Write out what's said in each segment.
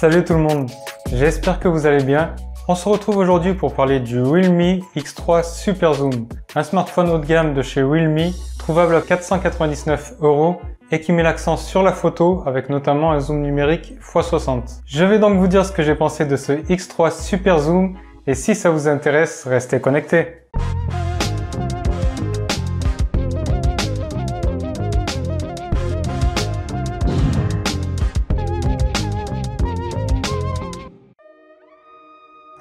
Salut tout le monde, j'espère que vous allez bien. On se retrouve aujourd'hui pour parler du Realme X3 Super Zoom, un smartphone haut de gamme de chez Realme, trouvable à 499 euros et qui met l'accent sur la photo avec notamment un zoom numérique x60. Je vais donc vous dire ce que j'ai pensé de ce X3 Super Zoom et si ça vous intéresse, restez connectés.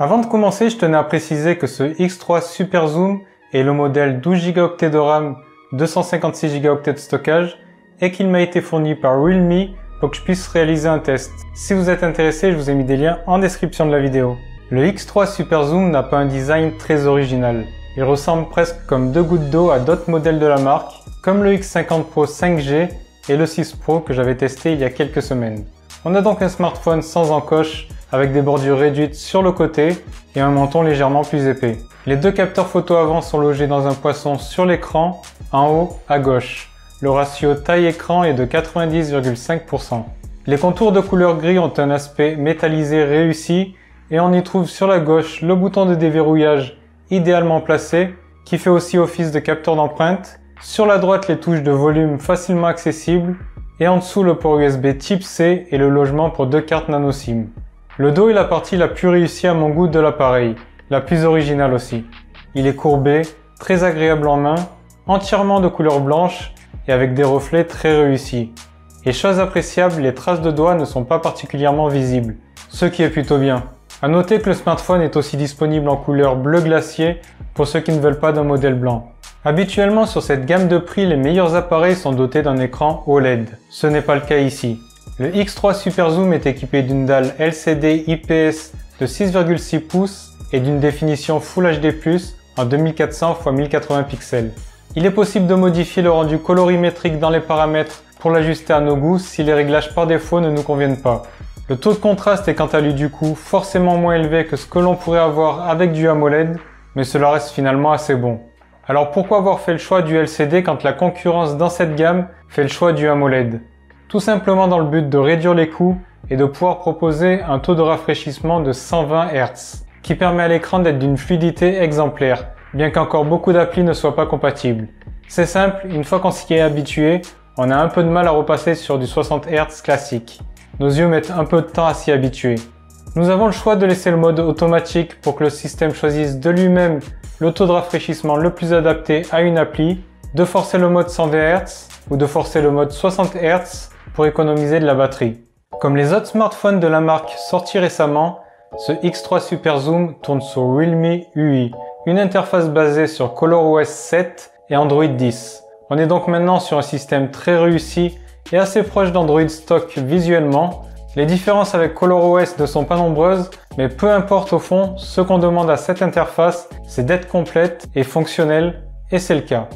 Avant de commencer, je tenais à préciser que ce X3 Super Zoom est le modèle 12 Go de RAM, 256 Go de stockage et qu'il m'a été fourni par Realme pour que je puisse réaliser un test. Si vous êtes intéressé, je vous ai mis des liens en description de la vidéo. Le X3 Super Zoom n'a pas un design très original. Il ressemble presque comme deux gouttes d'eau à d'autres modèles de la marque, comme le X50 Pro 5G et le 6 Pro que j'avais testé il y a quelques semaines. On a donc un smartphone sans encoche avec des bordures réduites sur le côté et un menton légèrement plus épais. Les deux capteurs photo avant sont logés dans un poisson sur l'écran, en haut à gauche. Le ratio taille-écran est de 90,5%. Les contours de couleur gris ont un aspect métallisé réussi et on y trouve sur la gauche le bouton de déverrouillage idéalement placé qui fait aussi office de capteur d'empreinte. Sur la droite les touches de volume facilement accessibles et en dessous le port USB Type C et le logement pour deux cartes nano SIM. Le dos est la partie la plus réussie à mon goût de l'appareil, la plus originale aussi. Il est courbé, très agréable en main, entièrement de couleur blanche et avec des reflets très réussis. Et chose appréciable, les traces de doigts ne sont pas particulièrement visibles, ce qui est plutôt bien. A noter que le smartphone est aussi disponible en couleur bleu glacier pour ceux qui ne veulent pas d'un modèle blanc. Habituellement sur cette gamme de prix, les meilleurs appareils sont dotés d'un écran OLED. Ce n'est pas le cas ici. Le X3 Super Zoom est équipé d'une dalle LCD IPS de 6,6 pouces et d'une définition Full HD+, en 2400 x 1080 pixels. Il est possible de modifier le rendu colorimétrique dans les paramètres pour l'ajuster à nos goûts si les réglages par défaut ne nous conviennent pas. Le taux de contraste est quant à lui du coup forcément moins élevé que ce que l'on pourrait avoir avec du AMOLED, mais cela reste finalement assez bon. Alors pourquoi avoir fait le choix du LCD quand la concurrence dans cette gamme fait le choix du AMOLED? Tout simplement dans le but de réduire les coûts et de pouvoir proposer un taux de rafraîchissement de 120 Hz, qui permet à l'écran d'être d'une fluidité exemplaire, bien qu'encore beaucoup d'applis ne soient pas compatibles. C'est simple, une fois qu'on s'y est habitué, on a un peu de mal à repasser sur du 60 Hz classique. Nos yeux mettent un peu de temps à s'y habituer. Nous avons le choix de laisser le mode automatique pour que le système choisisse de lui-même le taux de rafraîchissement le plus adapté à une appli, de forcer le mode 120 Hz ou de forcer le mode 60 Hz pour économiser de la batterie. Comme les autres smartphones de la marque sortis récemment, ce X3 Super Zoom tourne sur Realme UI, une interface basée sur ColorOS 7 et Android 10. On est donc maintenant sur un système très réussi et assez proche d'Android stock visuellement. Les différences avec ColorOS ne sont pas nombreuses, mais peu importe au fond, ce qu'on demande à cette interface, c'est d'être complète et fonctionnelle, et c'est le cas.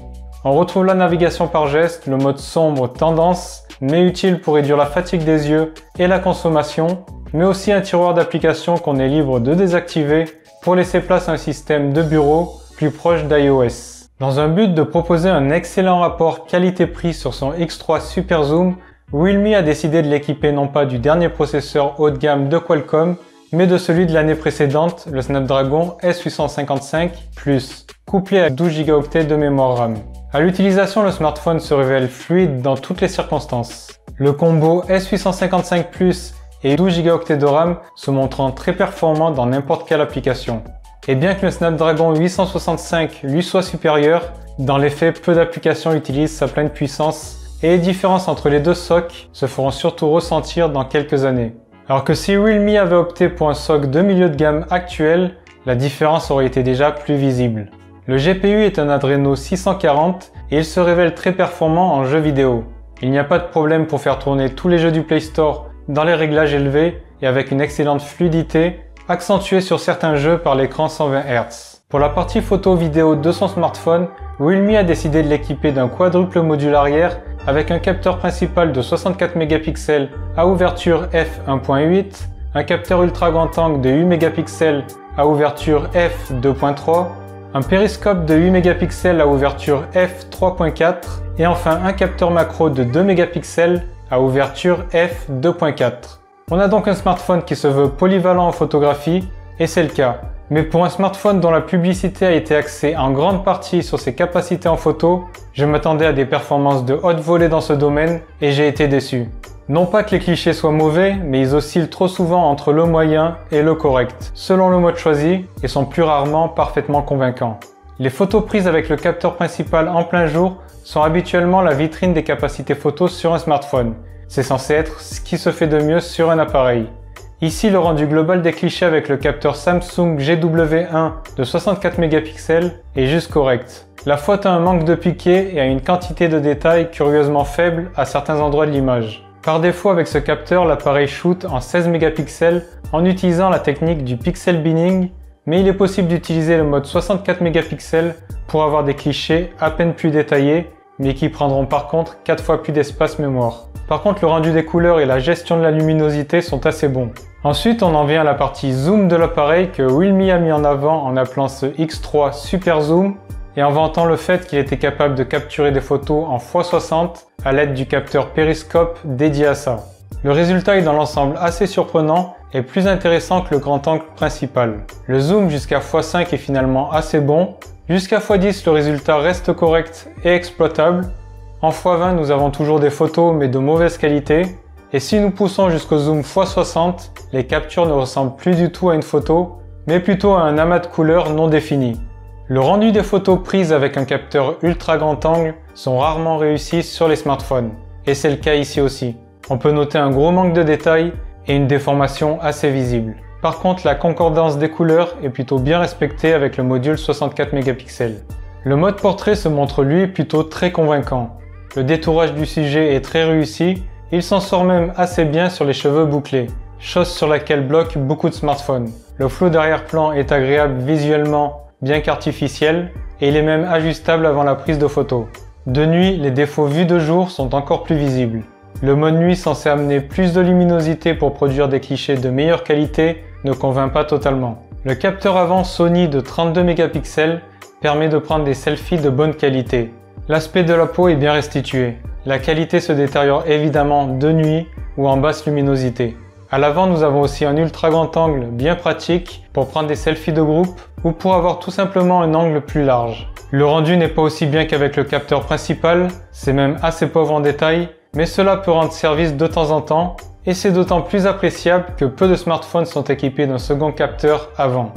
On retrouve la navigation par geste, le mode sombre tendance, mais utile pour réduire la fatigue des yeux et la consommation, mais aussi un tiroir d'applications qu'on est libre de désactiver pour laisser place à un système de bureau plus proche d'iOS. Dans un but de proposer un excellent rapport qualité-prix sur son X3 Super Zoom, Realme a décidé de l'équiper non pas du dernier processeur haut de gamme de Qualcomm, mais de celui de l'année précédente, le Snapdragon S855 Plus, couplé à 12 Go de mémoire RAM. À l'utilisation, le smartphone se révèle fluide dans toutes les circonstances. Le combo S855 Plus et 12 Go de RAM se montrant très performant dans n'importe quelle application. Et bien que le Snapdragon 865 lui soit supérieur, dans les faits, peu d'applications utilisent sa pleine puissance et les différences entre les deux SoC se feront surtout ressentir dans quelques années. Alors que si Realme avait opté pour un SoC de milieu de gamme actuel, la différence aurait été déjà plus visible. Le GPU est un Adreno 640 et il se révèle très performant en jeux vidéo. Il n'y a pas de problème pour faire tourner tous les jeux du Play Store dans les réglages élevés et avec une excellente fluidité, accentuée sur certains jeux par l'écran 120 Hz. Pour la partie photo vidéo de son smartphone, Realme a décidé de l'équiper d'un quadruple module arrière avec un capteur principal de 64 mégapixels à ouverture f1.8, un capteur ultra grand angle de 8 mégapixels à ouverture f2.3 un périscope de 8 mégapixels à ouverture f3.4 et enfin un capteur macro de 2 mégapixels à ouverture f2.4. On a donc un smartphone qui se veut polyvalent en photographie, et c'est le cas. Mais pour un smartphone dont la publicité a été axée en grande partie sur ses capacités en photo, je m'attendais à des performances de haute volée dans ce domaine et j'ai été déçu. Non pas que les clichés soient mauvais, mais ils oscillent trop souvent entre le moyen et le correct, selon le mode choisi, et sont plus rarement parfaitement convaincants. Les photos prises avec le capteur principal en plein jour sont habituellement la vitrine des capacités photo sur un smartphone. C'est censé être ce qui se fait de mieux sur un appareil. Ici, le rendu global des clichés avec le capteur Samsung GW1 de 64 mégapixels est juste correct. La faute a un manque de piqué et a une quantité de détails curieusement faible à certains endroits de l'image. Par défaut avec ce capteur, l'appareil shoot en 16 mégapixels en utilisant la technique du pixel binning, mais il est possible d'utiliser le mode 64 mégapixels pour avoir des clichés à peine plus détaillés, mais qui prendront par contre 4 fois plus d'espace mémoire. Par contre, le rendu des couleurs et la gestion de la luminosité sont assez bons. Ensuite, on en vient à la partie zoom de l'appareil que Realme a mis en avant en appelant ce X3 Super Zoom et en vantant le fait qu'il était capable de capturer des photos en x60 à l'aide du capteur périscope dédié à ça. Le résultat est dans l'ensemble assez surprenant et plus intéressant que le grand angle principal. Le zoom jusqu'à x5 est finalement assez bon. Jusqu'à x10 le résultat reste correct et exploitable. En x20 nous avons toujours des photos mais de mauvaise qualité. Et si nous poussons jusqu'au zoom x60, les captures ne ressemblent plus du tout à une photo, mais plutôt à un amas de couleurs non défini. Le rendu des photos prises avec un capteur ultra grand angle sont rarement réussis sur les smartphones, et c'est le cas ici aussi. On peut noter un gros manque de détails et une déformation assez visible. Par contre, la concordance des couleurs est plutôt bien respectée avec le module 64 mégapixels. Le mode portrait se montre lui plutôt très convaincant. Le détourage du sujet est très réussi, il s'en sort même assez bien sur les cheveux bouclés, chose sur laquelle bloquent beaucoup de smartphones. Le flou d'arrière-plan est agréable visuellement bien qu'artificiel, et il est même ajustable avant la prise de photo. De nuit, les défauts vus de jour sont encore plus visibles. Le mode nuit censé amener plus de luminosité pour produire des clichés de meilleure qualité ne convainc pas totalement. Le capteur avant Sony de 32 mégapixels permet de prendre des selfies de bonne qualité. L'aspect de la peau est bien restitué. La qualité se détériore évidemment de nuit ou en basse luminosité. À l'avant, nous avons aussi un ultra grand angle bien pratique pour prendre des selfies de groupe ou pour avoir tout simplement un angle plus large. Le rendu n'est pas aussi bien qu'avec le capteur principal, c'est même assez pauvre en détail, mais cela peut rendre service de temps en temps et c'est d'autant plus appréciable que peu de smartphones sont équipés d'un second capteur avant.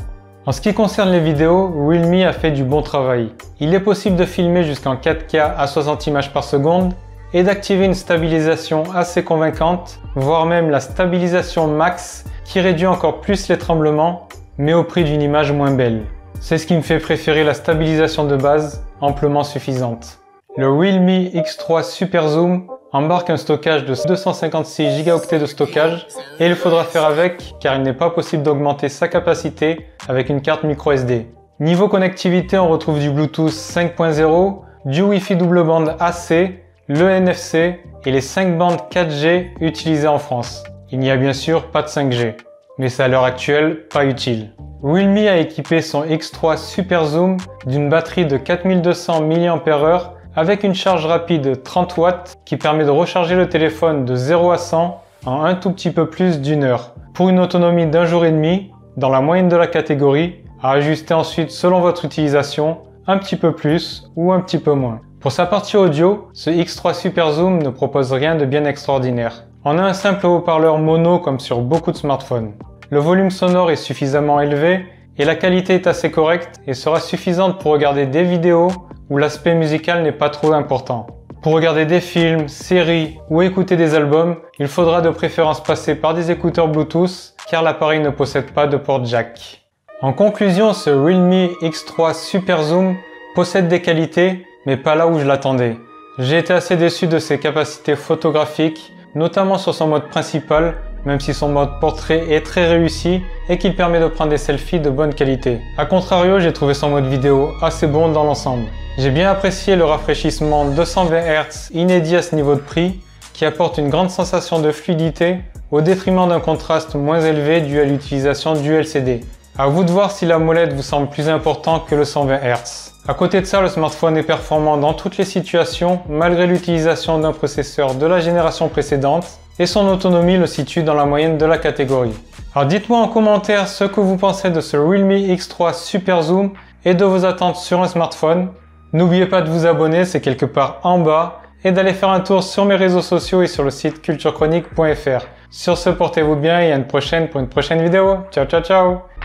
En ce qui concerne les vidéos, Realme a fait du bon travail. Il est possible de filmer jusqu'en 4K à 60 images par seconde et d'activer une stabilisation assez convaincante, voire même la stabilisation max qui réduit encore plus les tremblements, mais au prix d'une image moins belle. C'est ce qui me fait préférer la stabilisation de base, amplement suffisante. Le Realme X3 Super Zoom embarque un stockage de 256 Go de stockage et il faudra faire avec car il n'est pas possible d'augmenter sa capacité avec une carte micro SD. Niveau connectivité, on retrouve du Bluetooth 5.0, du Wi-Fi double bande AC le NFC et les 5 bandes 4G utilisées en France. Il n'y a bien sûr pas de 5G, mais c'est à l'heure actuelle pas utile. Realme a équipé son X3 Super Zoom d'une batterie de 4200 mAh avec une charge rapide 30 watts qui permet de recharger le téléphone de 0 à 100 en un tout petit peu plus d'une heure, pour une autonomie d'un jour et demi dans la moyenne de la catégorie, à ajuster ensuite selon votre utilisation, un petit peu plus ou un petit peu moins. Pour sa partie audio, ce X3 Super Zoom ne propose rien de bien extraordinaire. On a un simple haut-parleur mono comme sur beaucoup de smartphones. Le volume sonore est suffisamment élevé et la qualité est assez correcte et sera suffisante pour regarder des vidéos où l'aspect musical n'est pas trop important. Pour regarder des films, séries ou écouter des albums, il faudra de préférence passer par des écouteurs Bluetooth car l'appareil ne possède pas de port jack. En conclusion, ce Realme X3 Super Zoom possède des qualités mais pas là où je l'attendais. J'ai été assez déçu de ses capacités photographiques, notamment sur son mode principal, même si son mode portrait est très réussi et qu'il permet de prendre des selfies de bonne qualité. A contrario, j'ai trouvé son mode vidéo assez bon dans l'ensemble. J'ai bien apprécié le rafraîchissement 220 Hz inédit à ce niveau de prix, qui apporte une grande sensation de fluidité au détriment d'un contraste moins élevé dû à l'utilisation du LCD. À vous de voir si la molette vous semble plus important que le 120 Hz. À côté de ça, le smartphone est performant dans toutes les situations malgré l'utilisation d'un processeur de la génération précédente et son autonomie le situe dans la moyenne de la catégorie. Alors dites-moi en commentaire ce que vous pensez de ce Realme X3 Super Zoom et de vos attentes sur un smartphone. N'oubliez pas de vous abonner, c'est quelque part en bas, et d'aller faire un tour sur mes réseaux sociaux et sur le site culturechronique.fr. Sur ce, portez-vous bien et à une prochaine pour une prochaine vidéo. Ciao ciao ciao